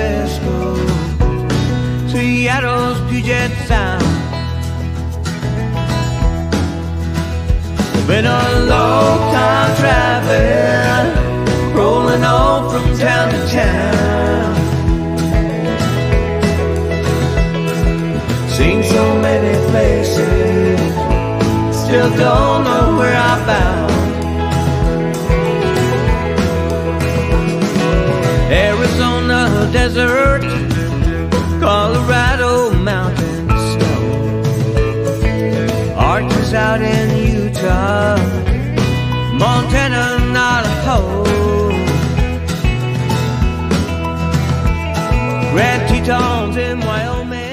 Francisco, Seattle's Puget Sound. Been a long time traveling, rolling on from town to town. Seen so many places, still don't desert, Colorado mountain snow, arches out in Utah, Montana, Navajo, Grand Tetons in Wyoming.